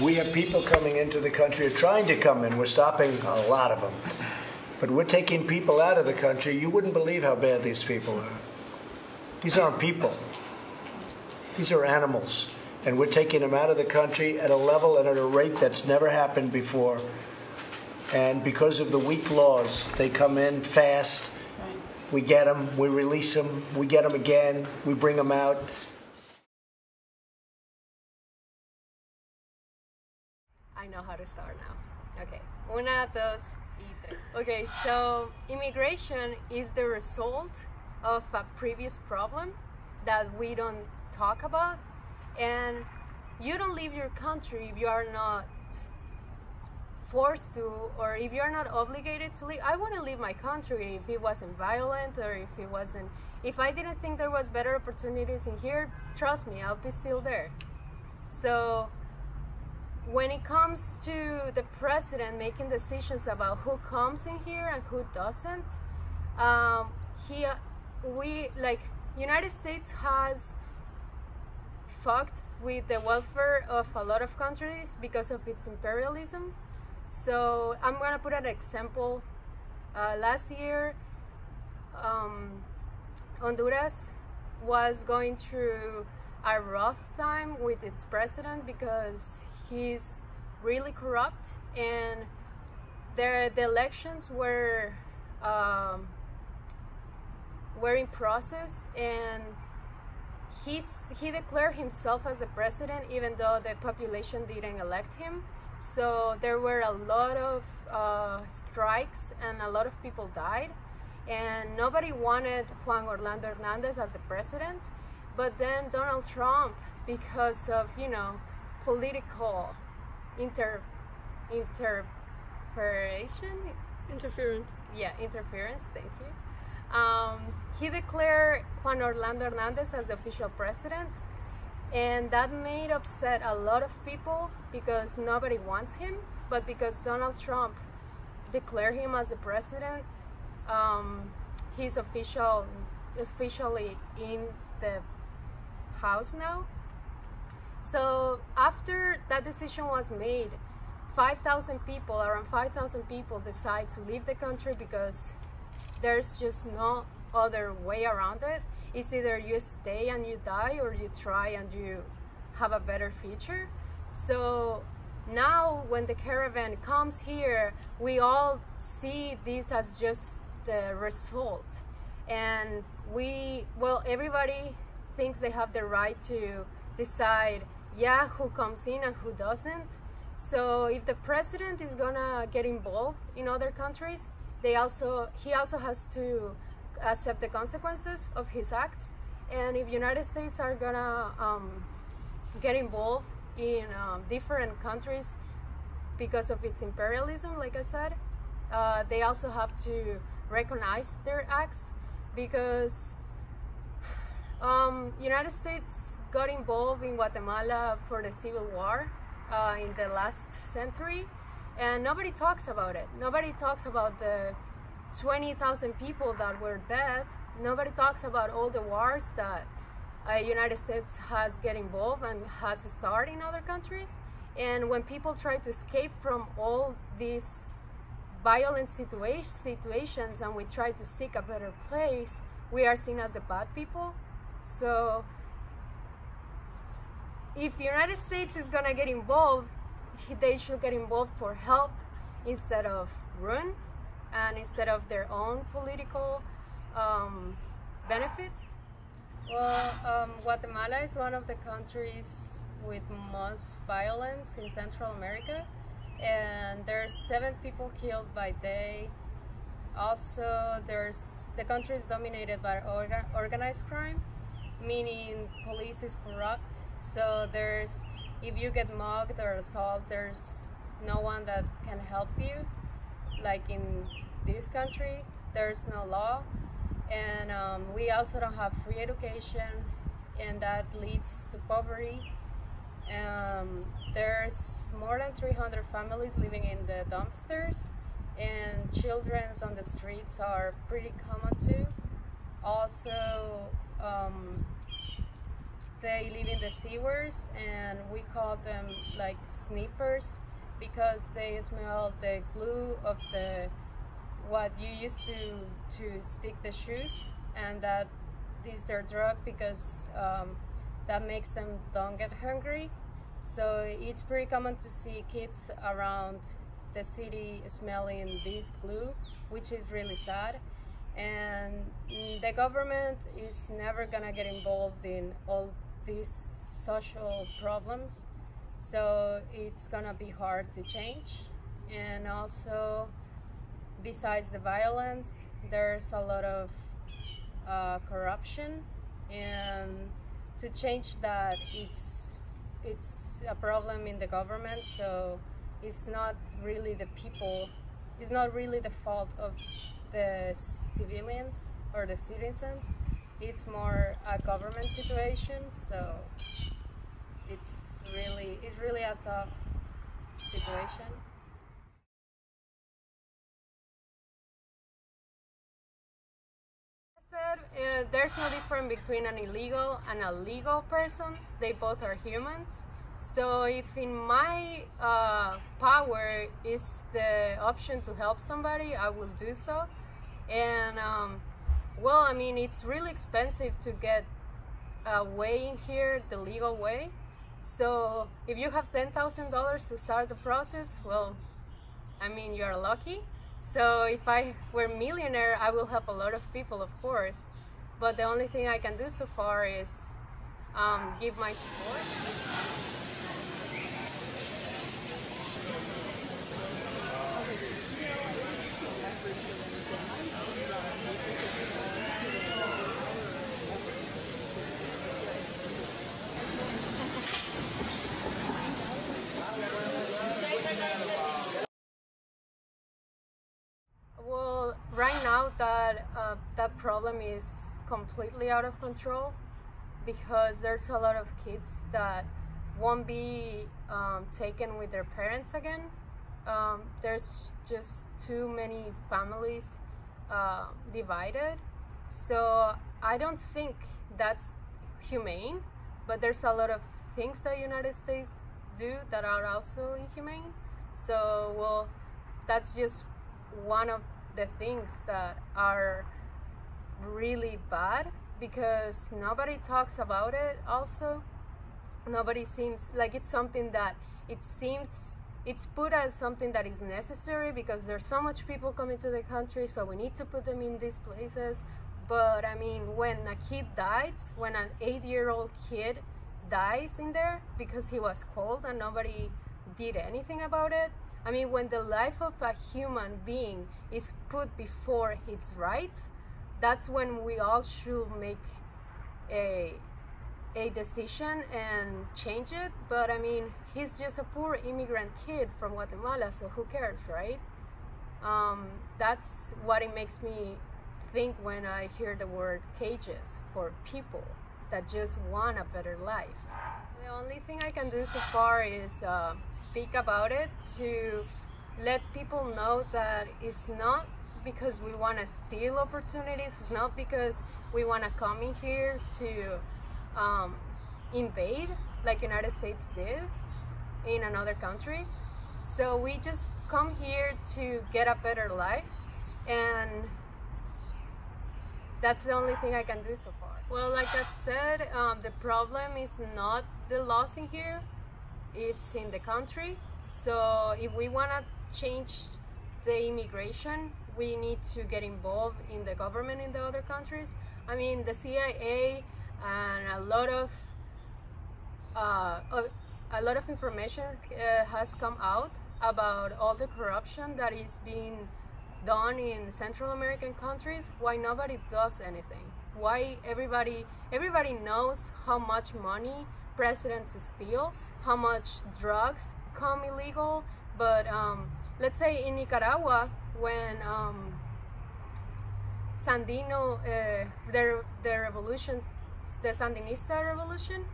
We have people coming into the country or trying to come in. We're stopping a lot of them. But we're taking people out of the country. You wouldn't believe how bad these people are. These aren't people. These are animals. And we're taking them out of the country at a level and at a rate that's never happened before. And because of the weak laws, they come in fast. We get them, we release them, we get them again, we bring them out. Know how to start now. Okay. Una, dos, y tres. Okay, so immigration is the result of a previous problem that we don't talk about. And you don't leave your country if you are not forced to or if you're not obligated to leave i wouldn't leave my country if it wasn't violent or if it wasn't if i didn't think there was better opportunities in here trust me i'll be still there so when it comes to the president making decisions about who comes in here and who doesn't um, he we like united states has fucked with the welfare of a lot of countries because of its imperialism so I'm gonna put an example. Uh, last year, um, Honduras was going through a rough time with its president because he's really corrupt and the, the elections were um, were in process and he's, he declared himself as the president even though the population didn't elect him so there were a lot of uh, strikes and a lot of people died. And nobody wanted Juan Orlando Hernandez as the president. But then Donald Trump, because of, you know, political inter interference. Interference. Yeah, interference, thank you. Um, he declared Juan Orlando Hernandez as the official president and that made upset a lot of people because nobody wants him but because Donald Trump declared him as the president um, he's official officially in the house now so after that decision was made 5,000 people around 5,000 people decide to leave the country because there's just no other way around it it's either you stay and you die or you try and you have a better future. So now when the caravan comes here, we all see this as just the result. And we, well, everybody thinks they have the right to decide, yeah, who comes in and who doesn't. So if the president is gonna get involved in other countries, they also, he also has to accept the consequences of his acts. And if United States are gonna um, get involved in um, different countries because of its imperialism, like I said, uh, they also have to recognize their acts because um, United States got involved in Guatemala for the Civil War uh, in the last century and nobody talks about it. Nobody talks about the 20,000 people that were dead. Nobody talks about all the wars that uh, United States has get involved and has started in other countries. And when people try to escape from all these violent situa situations and we try to seek a better place, we are seen as the bad people. So if United States is gonna get involved, they should get involved for help instead of run and instead of their own political um, benefits. Well, um, Guatemala is one of the countries with most violence in Central America, and there's seven people killed by day. Also, there's the country is dominated by orga organized crime, meaning police is corrupt. So there's if you get mugged or assaulted, there's no one that can help you. Like in this country there's no law. And um, we also don't have free education and that leads to poverty. Um, there's more than 300 families living in the dumpsters and children on the streets are pretty common too. Also um, they live in the sewers and we call them like sniffers because they smell the glue of the what you used to to stick the shoes and that is their drug because um, that makes them don't get hungry. So it's pretty common to see kids around the city smelling this glue which is really sad and the government is never gonna get involved in all these social problems. So it's gonna be hard to change. And also besides the violence there's a lot of uh, corruption. And to change that it's it's a problem in the government. So it's not really the people it's not really the fault of the civilians or the citizens it's more a government situation so it's really it's really a tough situation. Uh, there's no difference between an illegal and a legal person. They both are humans. So if in my uh, power is the option to help somebody i will do so and um, well i mean it's really expensive to get a way in here the legal way. So if you have $10,000 to start the process well i mean you're lucky. So if i were millionaire i will help a lot of people of course. But the only thing i can do so far is um, give my support problem is completely out of control because there's a lot of kids that won't be um, taken with their parents again. Um, there's just too many families uh, divided, so I don't think that's humane. But there's a lot of things that United States do that are also inhumane. So well, that's just one of the things that are really bad because nobody talks about it also. Nobody seems like it's something that it seems it's put as something that is necessary because there's so much people coming to the country so we need to put them in these places. But i mean when a kid dies when an eight year old kid dies in there because he was cold and nobody did anything about it I mean, when the life of a human being is put before its rights, that's when we all should make a a decision and change it. But I mean, he's just a poor immigrant kid from Guatemala, so who cares, right? Um, that's what it makes me think when I hear the word cages for people that just want a better life. The only thing I can do so far is uh, speak about it to let people know that it's not because we want to steal opportunities, it's not because we want to come in here to um, invade like United States did in another countries. So we just come here to get a better life and that's the only thing I can do so far. Well, like I said, um, the problem is not the laws in here, it's in the country. So if we want to change the immigration, we need to get involved in the government in the other countries. I mean, the CIA and a lot of uh, a lot of information uh, has come out about all the corruption that is being done in Central American countries. Why nobody does anything? Why everybody everybody knows how much money presidents steal, how much drugs come illegal, but um, let's say in Nicaragua when um, Sandino, uh, the, the revolution, the Sandinista revolution,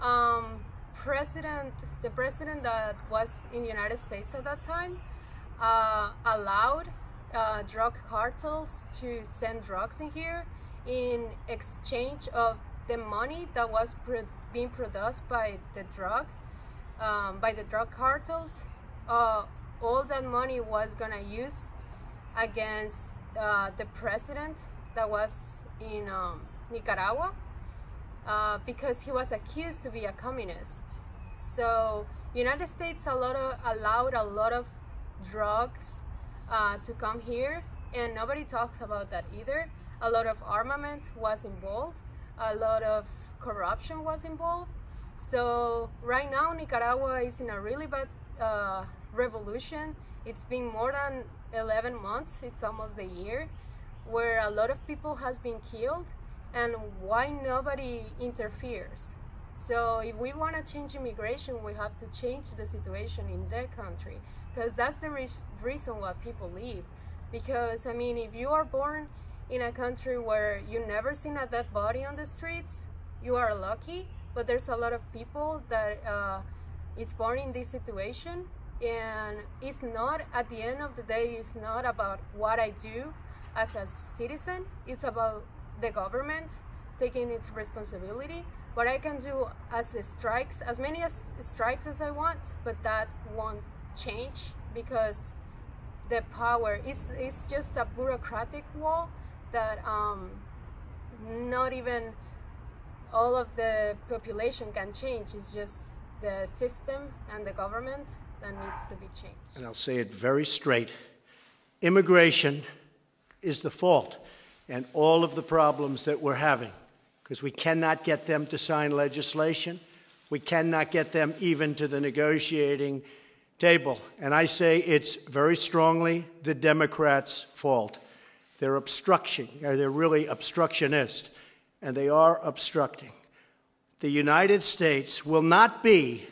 um, president, the president that was in the United States at that time, uh, allowed uh, drug cartels to send drugs in here in exchange of the money that was pro being produced by the drug, um, by the drug cartels, uh, all that money was gonna use against uh, the president that was in um, Nicaragua uh, because he was accused to be a communist. So United States a lot of, allowed a lot of drugs uh, to come here, and nobody talks about that either. A lot of armament was involved, a lot of corruption was involved. So right now Nicaragua is in a really bad uh, revolution. It's been more than 11 months, it's almost a year, where a lot of people has been killed and why nobody interferes. So if we want to change immigration, we have to change the situation in that country because that's the re reason why people leave. Because I mean, if you are born in a country where you never seen a dead body on the streets, you are lucky. But there's a lot of people that uh, it's born in this situation, and it's not at the end of the day. It's not about what I do as a citizen. It's about the government taking its responsibility. What I can do as strikes, as many as strikes as I want, but that won't change because the power is is just a bureaucratic wall that um, not even all of the population can change. It's just the system and the government that needs to be changed. And I'll say it very straight immigration is the fault and all of the problems that we're having because we cannot get them to sign legislation. We cannot get them even to the negotiating table. And I say it's very strongly the Democrats' fault. They're obstruction, uh, they're really obstructionist, and they are obstructing. The United States will not be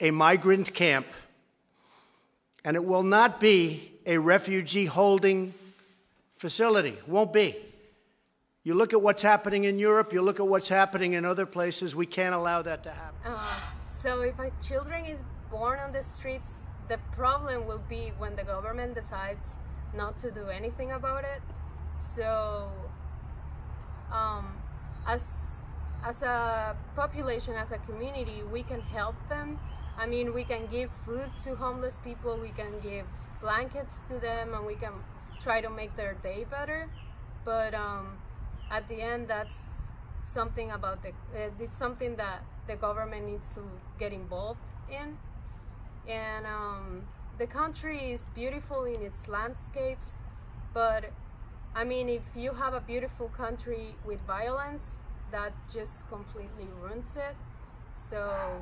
a migrant camp, and it will not be a refugee holding facility. Won't be. You look at what's happening in Europe, you look at what's happening in other places, we can't allow that to happen. Uh, so if a children is born on the streets, the problem will be when the government decides not to do anything about it. So um, as, as a population, as a community, we can help them. I mean, we can give food to homeless people, we can give blankets to them, and we can try to make their day better. But um, at the end, that's something about the, uh, it's something that the government needs to get involved in. And um, the country is beautiful in its landscapes, but I mean, if you have a beautiful country with violence, that just completely ruins it. So